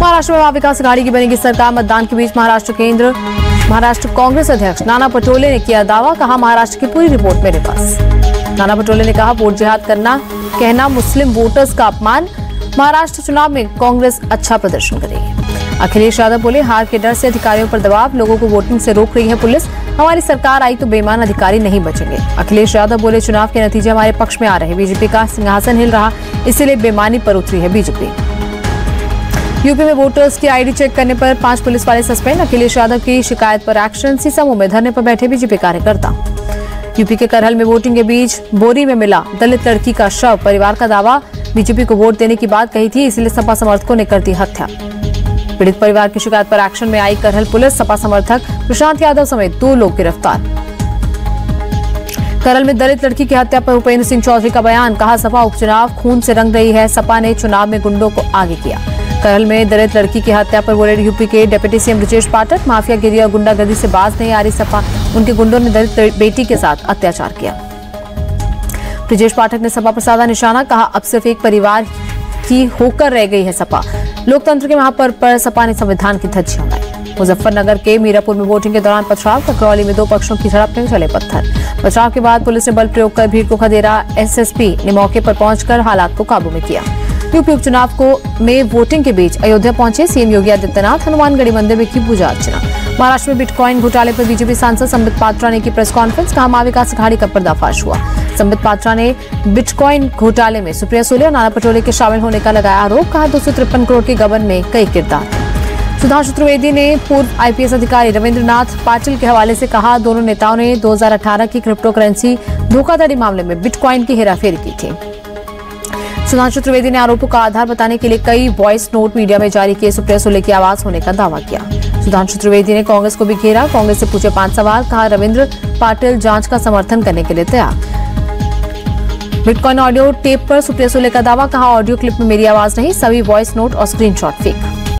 महाराष्ट्र में महाविकास अघाड़ी की बनेगी सरकार, मतदान के बीच महाराष्ट्र केंद्र, महाराष्ट्र कांग्रेस अध्यक्ष। नाना पटोले ने किया दावा, कहा महाराष्ट्र की पूरी रिपोर्ट मेरे पास। नाना पटोले ने कहा, वोट जिहाद करना, कहना मुस्लिम वोटर्स का अपमान, महाराष्ट्र चुनाव में कांग्रेस अच्छा प्रदर्शन करेगी। अखिलेश यादव बोले, हार के डर से अधिकारियों पर दबाव, लोगों को वोटिंग से रोक रही है पुलिस, हमारी सरकार आई तो बेईमान अधिकारी नहीं बचेंगे। अखिलेश यादव बोले, चुनाव के नतीजे हमारे पक्ष में आ रहे बीजेपी का सिंहासन हिल रहा, इसीलिए बेमानी पर उतरी है बीजेपी। यूपी में वोटर्स की आईडी चेक करने पर पाँच पुलिस वाले सस्पेंड। अखिलेश यादव की शिकायत पर एक्शन सीसामू में धरने पर बैठे बीजेपी कार्यकर्ता। यूपी के करहल में वोटिंग के बीच बोरी में मिला दलित लड़की का शव। परिवार का दावा, बीजेपी को वोट देने की बात कही थी, इसलिए सपा समर्थकों ने कर दी हत्या। पीड़ित परिवार की शिकायत पर एक्शन में आई करहल पुलिस। सपा समर्थक प्रशांत यादव समेत दो लोग गिरफ़्तार। करल में दलित लड़की की हत्या पर उपेंद्र सिंह चौधरी का बयान, कहा, सपा उपचुनाव खून से रंग रही है। सपा ने चुनाव में गुंडों को आगे किया। करल में दलित लड़की की हत्या पर बोले यूपी के deputy CM Brajesh Pathak, mafia गिरी और गुंडागर्दी से बाज नहीं आ रही सपा, उनके गुंडों ने दलित बेटी के साथ अत्याचार किया। ब्रजेश पाठक ने सपा पर साधा निशाना कहा, अब सिर्फ़ एक परिवार की होकर रह गई है सपा। लोकतंत्र के महापर्व पर सपा ने संविधान की धज्जियाँ उड़ाई मुजफ्फरनगर के मीरापुर में वोटिंग के दौरान पथराव ककरौली में दो पक्षों की झड़प में चले पत्थर। पथराव के बाद पुलिस ने बल प्रयोग कर भीड़ को खदेड़ा, एसएसपी ने मौके पर पहुंचकर हालात को काबू में किया। यूपी उपचुनाव को में वोटिंग के बीच अयोध्या पहुँचे सीएम योगी आदित्यनाथ। हनुमानगढ़ी मंदिर में की पूजा अर्चना। महाराष्ट्र में बिटकॉइन घोटाले पर बीजेपी सांसद संबित पात्रा ने की प्रेस कॉन्फ्रेंस, कहा महाविकास अघाड़ी का पर्दाफाश हुआ। संबित पात्रा ने बिटकॉइन घोटाले में सुप्रिया सुले और नाना पटोले के शामिल होने का लगाया आरोप, कहा दो सौ तिरपन करोड़ के गबन में कई किरदार। सुधांशु त्रिवेदी ने पूर्व आईपीएस अधिकारी रविंद्रनाथ पाटिल के हवाले से कहा, दोनों नेताओं ने 2018 की क्रिप्टो करेंसी धोखाधड़ी मामले में बिटकॉइन की हेराफेरी की थी। सुधांशु त्रिवेदी ने आरोपों का आधार बताने के लिए कई वॉइस नोट मीडिया में जारी किए सुप्रिया सुले की आवाज़ होने का दावा किया। सुधांशु त्रिवेदी ने कांग्रेस को भी घेरा। कांग्रेस से पूछे पाँच सवाल, कहा रविन्द्र पाटिल जाँच का समर्थन करने के लिए तैयार। बिटकॉइन ऑडियो टेप पर सुप्रिया सुले का दावा, कहा ऑडियो क्लिप में मेरी आवाज़ नहीं, सभी वॉइस नोट और स्क्रीनशॉट फेक